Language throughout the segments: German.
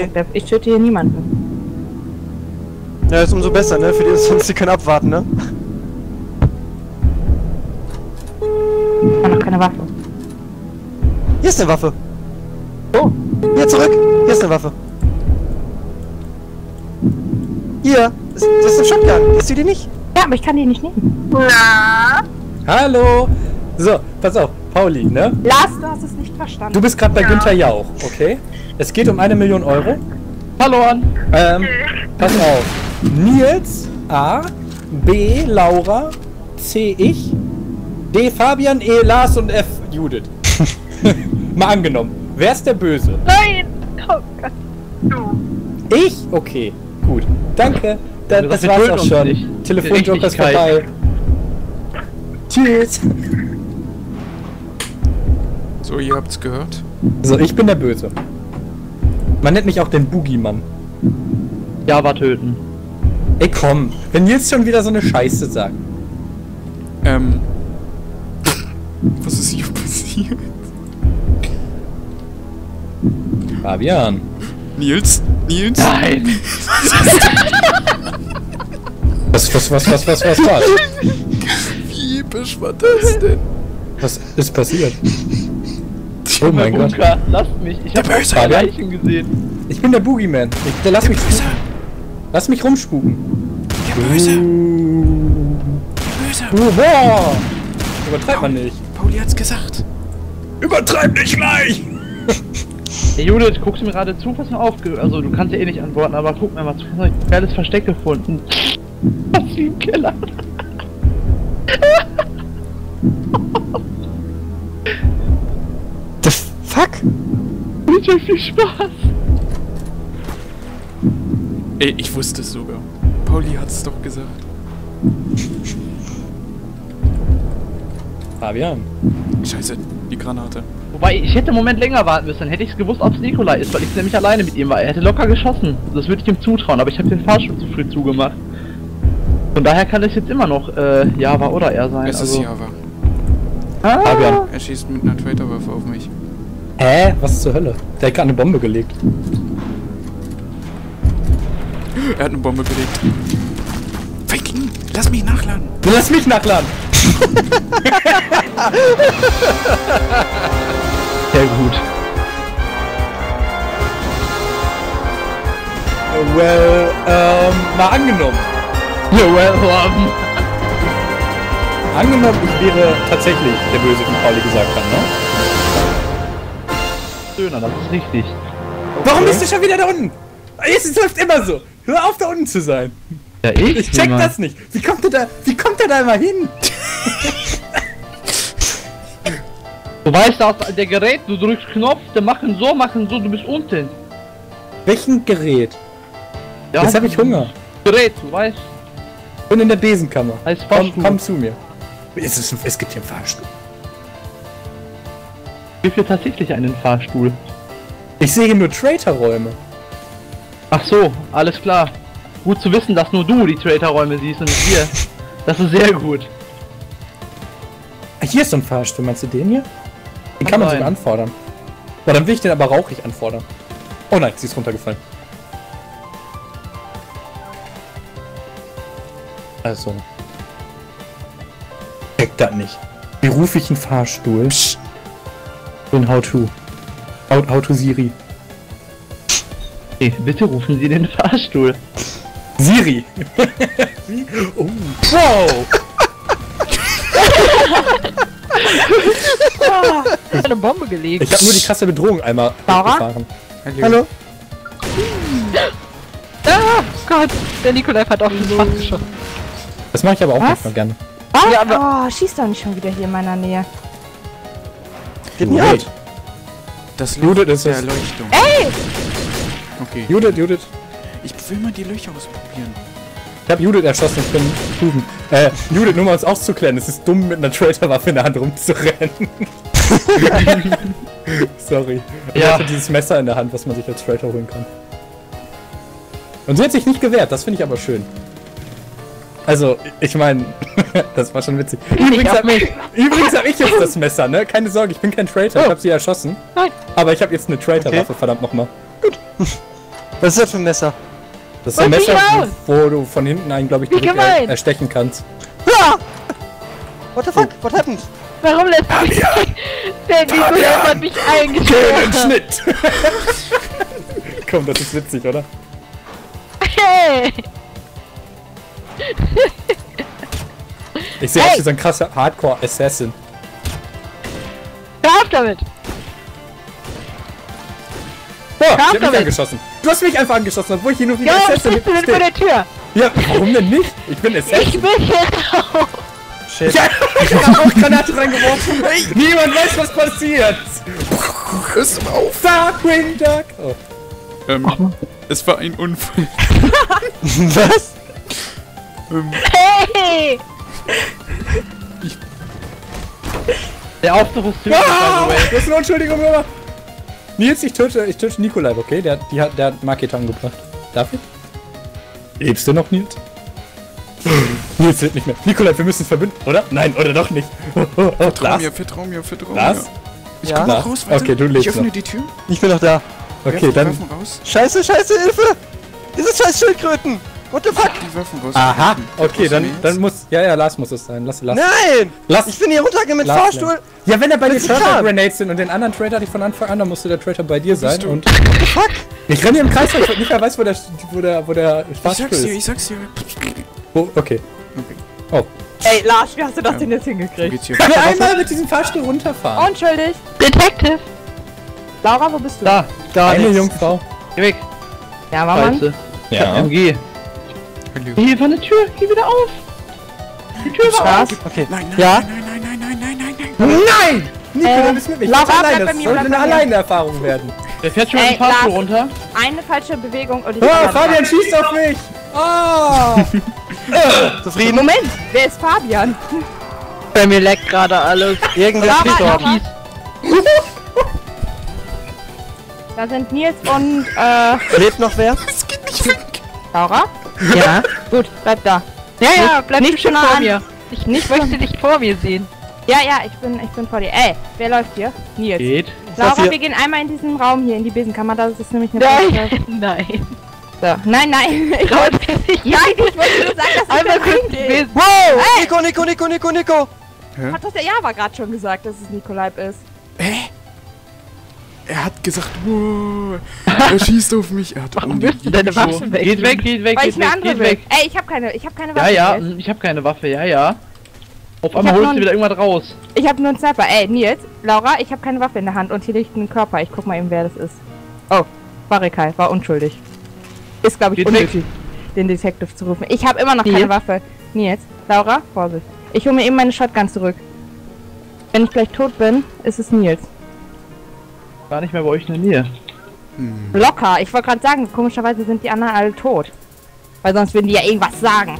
Okay. Ich töte hier niemanden. Ja, ist umso besser, ne? Für die sonst die können abwarten, ne? Ich habe noch keine Waffe. Hier ist eine Waffe. Oh. Hier zurück. Hier ist eine Waffe. Hier. Das, das ist ein Shotgun. Ist du die nicht? Ja, aber ich kann die nicht nehmen. Na? Hallo! So, pass auf, Pauli, ne? Lars, du hast es nicht verstanden. Du bist gerade bei Ja. Günther Jauch, okay? Es geht um eine Million Euro. Verloren. Ähm, pass auf. Nils, A, B, Laura, C, ich, D, Fabian, E, Lars und F, Judith. Mal angenommen. Wer ist der Böse? Nein! Oh Gott. Du. Ich? Okay, gut. Danke. Da, Wir das war's auch schon. Telefonjoker ist vorbei. Tschüss. So, ihr habt's gehört. So, ich bin der Böse. Man nennt mich auch den Boogeymann. Java töten. Ey, komm. Wenn Nils schon wieder so eine Scheiße sagt. Ähm. Was ist hier passiert? Fabian. Nils? Nils? Nein! Was, was, was, was, was, was, was? Wie episch war das denn? Was ist passiert? Oh mein Gott. Bunker, lasst mich. Ich habe auch Leichen gesehen. Ich bin der Boogeyman. Ich, der, lass mich Böse! Lass mich rumspuken. Der Böse! Uh, Böse! uh, boah. Übertreibt man nicht. Pauli hat's gesagt. Übertreib nicht gleich! Hey Judith, guckst du mir gerade zu, was mir aufge... Also, du kannst ja eh nicht antworten, aber guck mir mal zu. Ich hab ein geiles Versteck gefunden. Was wie im Keller. Euch viel Spaß. Ey, ich wusste es sogar. Pauli hat's doch gesagt. Fabian. Scheiße, die Granate. Wobei, ich hätte einen Moment länger warten müssen, dann hätte ich es gewusst, ob es Nikolai ist, weil ich nämlich alleine mit ihm war. Er hätte locker geschossen. Das würde ich ihm zutrauen, aber ich habe den Fahrstuhl zu früh zugemacht. Von daher kann es jetzt immer noch äh, Java oder er sein. Es ist also. Java. Ah, Fabian. Er schießt mit einer Traitorwaffe auf mich. Hä? Was zur Hölle? Der hat gerade eine Bombe gelegt. Er hat eine Bombe gelegt. Viking, lass mich nachladen. Du lass mich nachladen! Sehr gut. Well, ähm, mal angenommen. You're welcome. Angenommen, ich wäre tatsächlich der Böse, wie Pauli gesagt hat, ne? Döner, das ist richtig. Warum bist du schon wieder da unten? Es läuft immer so. Hör auf, da unten zu sein. Ja, ich? Ich check das nicht. Wie kommt der da, wie kommt der da immer hin? Du weißt, dass der Gerät, du drückst Knopf, der machen so, machen so, du bist unten. Welchen Gerät? Ja, Jetzt habe ich Hunger. Gerät, du weißt. Und in der Besenkammer. Heißt Komm, komm zu mir. Es, ist, es gibt hier einen Fahrstuhl. Gibt hier tatsächlich einen Fahrstuhl. Ich sehe hier nur Traitor-Räume. Ach so, alles klar. Gut zu wissen, dass nur du die Traitor-Räume siehst und nicht wir. Das ist sehr gut. Hier ist so ein Fahrstuhl. Meinst du den hier? Den Kann kann man sogar anfordern. Boah, dann will ich den aber rauchig anfordern. Oh nein, sie ist runtergefallen. Also. Check das nicht. Wie rufe ich einen Fahrstuhl? Psst. In How to. How, how to Siri. Okay, bitte rufen Sie den Fahrstuhl. Siri! Oh. Wow! eine Bombe gelegt. Ich habe nur die krasse Bedrohung einmal gefahren. Hallo? Ah, Gott, der Nikolai hat auf den geschossen. Das mache ich aber auch Was? manchmal gerne. Ah, ja, aber... Oh, schieß doch nicht schon wieder hier in meiner Nähe. Ab. Das Judith ist der es. Erleuchtung. Ey! Okay. Judith, Judith. Ich will mal die Löcher ausprobieren. Ich habe Judith erschossen, ich bin Ruben. Äh, Judith, nur mal uns auszuklären, es ist dumm, mit einer Traitor-Waffe in der Hand rumzurennen. Sorry. Ich Ja. hatte dieses Messer in der Hand, was man sich als Traitor holen kann. Und sie hat sich nicht gewehrt, das finde ich aber schön. Also, ich meine, das war schon witzig. Übrigens habe übrigens hab ich jetzt das Messer, ne? Keine Sorge, ich bin kein Traitor, ich Oh. habe sie erschossen. Nein. Aber ich habe jetzt eine Traitor-Waffe, verdammt nochmal. Was ist das für ein Messer? Das ist ein Messer, wo du von hinten einen, glaube ich, er erstechen kannst. Ah! What the fuck? What happened? Warum lässt mich Der Nikolai hat mich eingeschlossen. Schnitt! Komm, das ist witzig, oder? Hey! Ich sehe aus wie so ein krasser Hardcore-Assassin. Hör auf damit! Oh, ich hab mich damit. angeschossen. Du hast mich einfach angeschossen, obwohl ich hier nur wie ein Assassin stehe. der Tür? Ja, warum denn nicht? Ich bin Ich Assassin. will hier raus! Shit. Ja, ich hab auch Granate reingeworfen. Niemand weiß, was passiert. Hörst du mal auf? Darkwing Duck. Oh. Ähm, es war ein Unfall. Was? Hey! Der Aufzug ist tödlich, Ah, by the way. das ist eine Entschuldigung, Mama. Nils, ich töte, ich töte Nikolai, okay? Der, die hat, der hat Marketan gebracht. Darf ich? Lebst du noch, Nils? Nils lebt nicht mehr. Nikolai, wir müssen es verbinden, oder? Nein, oder doch nicht. Vertrau mir, vertrau mir, vertrau mir. Ich Ja? komm Lars? noch raus, warte. Okay, du lebst Ich öffne noch. die Tür. Ich bin noch da. Okay, werf die dann... Scheiße, scheiße, Hilfe! Diese scheiß Schildkröten! What the fuck? Die Waffen raus. Aha, okay, dann, dann muss... Ja, ja, Lars muss es sein. Lass, lass. Nein! Lass. Ich bin hier runtergegangen mit Lass Fahrstuhl. Ja, wenn er bei ist Traitor klar? Grenades sind und den anderen Traitor hatte ich von Anfang an, dann musste der Traitor bei dir sein und... Fuck! Ich renne hier im Kreis, weil ich nicht mehr weiß, wo der, wo der, wo der Ich Fahrstuhl sag's dir, ist. ich sag's dir. Wo, okay. Okay. Ey, Lars, wie hast du das Ja. denn jetzt hingekriegt? Kann er einmal mit diesem Fahrstuhl runterfahren? Unschuldig. Detective! Laura, wo bist du? Da, Gar Eine. Jungfrau. geh weg. Ja, Mama. Scheiße. Ja. MG. Hier war eine Tür, geh wieder auf. Die Tür war Was? auf. Okay. Nein, nein, Ja? nein, nein, nein, nein, nein, nein, nein, nein. Nein! Nicola, Äh, bist mit mir. Alleine. bleib bei Das sollte eine. Alleinerfahrung werden. Der fährt schon Ey, Fahrstuhl Lars. runter. Eine falsche Bewegung und ich Oh, Fabian schießt auf mich! Ah! Zufrieden? Moment, wer ist Fabian? Bei mir leckt gerade alles. Irgendwer steht dort. Da sind Nils und äh, Lebt noch wer? Es geht nicht weg. Laura. Ja? Gut, bleib da. Ja, ja, bleib nicht schon vor an. mir. Ich nicht möchte dich vor mir sehen. Ja, ja, ich bin, ich bin vor dir. Ey, wer läuft hier? Nils. Geht. Laura, wir gehen einmal in diesen Raum hier, in die Besenkammer. Das ist nämlich eine Nein, nein. So. Nein, nein. Ich wollte, nicht. ja, ich wollte nur sagen, dass ich Einmal da. Wow! Nico, Nico, Nico, Nico, Nico! Hat das der Java gerade schon gesagt, dass es Nikolaib ist? Hat gesagt, wow, er schießt auf mich. Er hat Warum um wirst du deine Waffen weg? Geht weg, geht weg, Weil ich geht eine weg, andere geht will. weg. Ey, ich habe keine, ich habe keine Ja, Waffe. ja, Nils. ich habe keine Waffe, ja, ja. Auf hab einmal holst du wieder irgendwas raus. Ich habe nur einen Sniper. Ey, Nils, Laura, ich habe keine Waffe in der Hand und hier liegt ein Körper. Ich guck mal eben, wer das ist. Oh, Barikai, war unschuldig. Ist, glaube ich, Geht weg. unnötig, den Detective zu rufen. Ich habe immer noch keine Nils? Waffe. Nils, Laura, Vorsicht. Ich hole mir eben meine Shotgun zurück. Wenn ich gleich tot bin, ist es Nils. Gar nicht mehr bei euch in der Nähe. Locker. Ich wollte gerade sagen, komischerweise sind die anderen alle tot. Weil sonst würden die ja irgendwas sagen.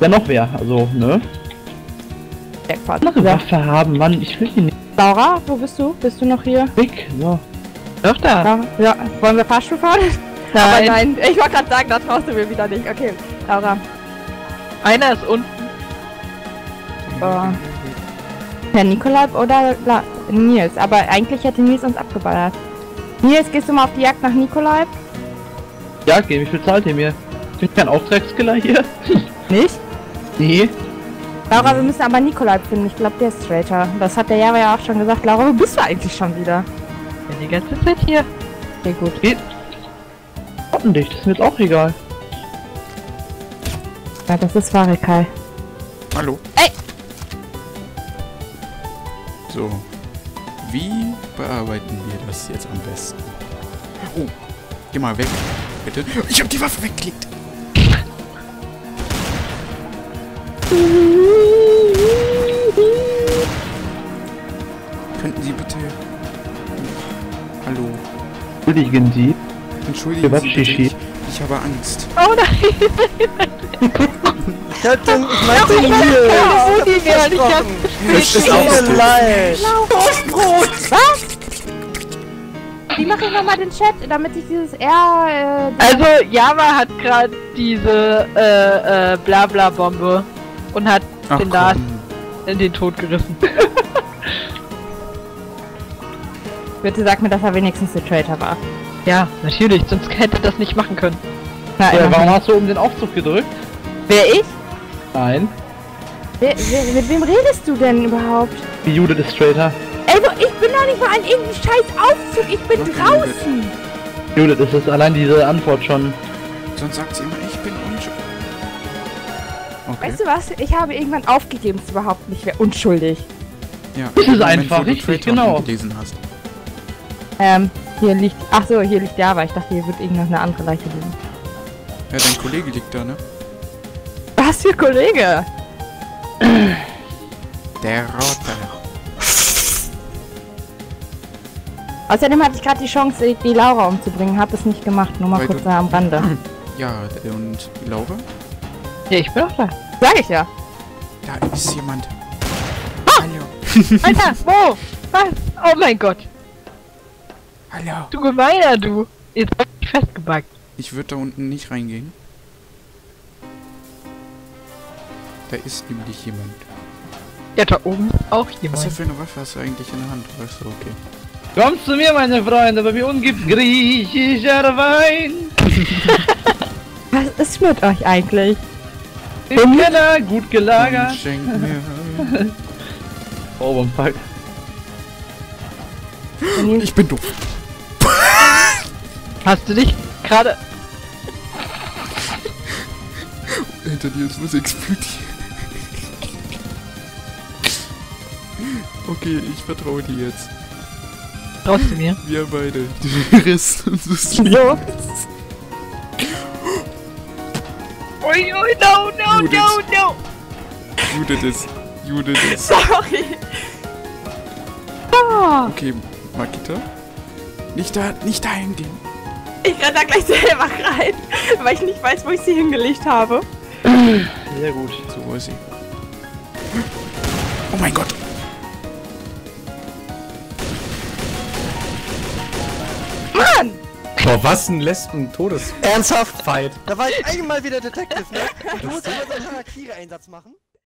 Ja, noch wer, also, ne? Jackpot. Noch eine Ja. Waffe haben, Mann, ich will die nicht Laura, wo bist du? Bist du noch hier? weg. So. Doch da. Laura? Ja. Wollen wir Fahrstuhl fahren? Aber Nein. nein, ich wollte gerade sagen, da traust du mir wieder nicht. Okay, Laura. Einer ist unten. Äh, Herr Nikolai oder La Nils? Aber eigentlich hätte Nils uns abgeballert. Nils, gehst du mal auf die Jagd nach Nikolai? Ja, geh, wie viel zahlt ihr mir? Bin ich kein Auftragskiller hier? Nicht? Nee. Laura, wir müssen aber Nikolai finden. Ich glaube, der ist Traitor. Das hat der Java ja auch schon gesagt. Laura, wo bist du eigentlich schon wieder? Bin die ganze Zeit hier. Okay, gut. Oppendicht, ist mir jetzt auch egal. Ja, das ist Varikai. Hallo. Ey! So. Wie bearbeiten wir das jetzt am besten? Oh, geh mal weg, bitte. Ich hab die Waffe weggelegt. Könnten Sie bitte... Hallo. Entschuldigen Sie. Entschuldigen Sie bitte. Ich, ich habe Angst. Oh nein. Ich hab den, ich meinte ihn hier. Werden. Ich hab Es tut mir leid. Wie mache ich nochmal den Chat, damit ich dieses R... Äh, Also, Java hat gerade diese äh, äh, Blabla-Bombe und hat Ach, den Lars in den Tod gerissen. bitte sag mir, dass er wenigstens der Traitor war. Ja, natürlich, sonst hätte das nicht machen können. Na, Ja, warum hast du um den Aufzug gedrückt? Wer ich? Nein. Wer, wer, mit wem redest du denn überhaupt? Die Judith ist Traitor. Ey, wo, ich bin doch nicht mal an irgendeinem scheiß Aufzug, ich bin Okay, draußen. Judith, es ist allein diese Antwort schon. Sonst sagt sie immer, ich bin unschuldig. Okay. Weißt du was? Ich habe irgendwann aufgegeben, es überhaupt nicht mehr unschuldig. ja, Das ist Moment, einfach richtig, genau. gelesen hast. Ähm, hier liegt, ach so, hier liegt Java. Ich dachte, hier wird irgendeine andere Leiche liegen. Ja, dein Kollege liegt da, ne? Was für Kollege? Der Roter. Außerdem hatte ich gerade die Chance, die- die Laura umzubringen, habe es nicht gemacht. Nur mal Weil kurz du- da am Rande. Ja, und Laura? Ja, ich bin auch da. Sag ich ja. Da ist jemand. Ah! Hallo. Alter, wo? Was? Oh mein Gott. Hallo. Du gemeiner, du. Jetzt hab ich festgebackt. Ich würde da unten nicht reingehen. Da ist nämlich jemand. Ja, da oben auch Was jemand. für eine Waffe hast du eigentlich in der Hand? Weißt du, okay. Kommt zu mir, meine Freunde, bei mir unten gibt's griechischer Wein. Was ist mit euch eigentlich? Im Keller, gut gelagert. schenk mir. Oh, und fuck. Wenn ihr- ich bin doof. Hast du dich gerade... Hinter dir ist was explodiert. Okay, ich vertraue dir jetzt. Traust du mir? Wir beide. Der Rest unseres So, Ui, ui, no, no, Judith. no, no. Judith ist. Judith ist. sorry. Oh, Okay, Makita. Nicht da, nicht dahin gehen. ich renne da gleich selber rein, weil ich nicht weiß, wo ich sie hingelegt habe. Sehr gut. So ist sie. Oh mein Gott. Boah, was ein Lesben-Todes... Ernsthaft? Fight. Da war ich einmal wieder Detective, ne? Und du musst immer so einen Harakiri-Einsatz machen.